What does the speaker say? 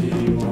see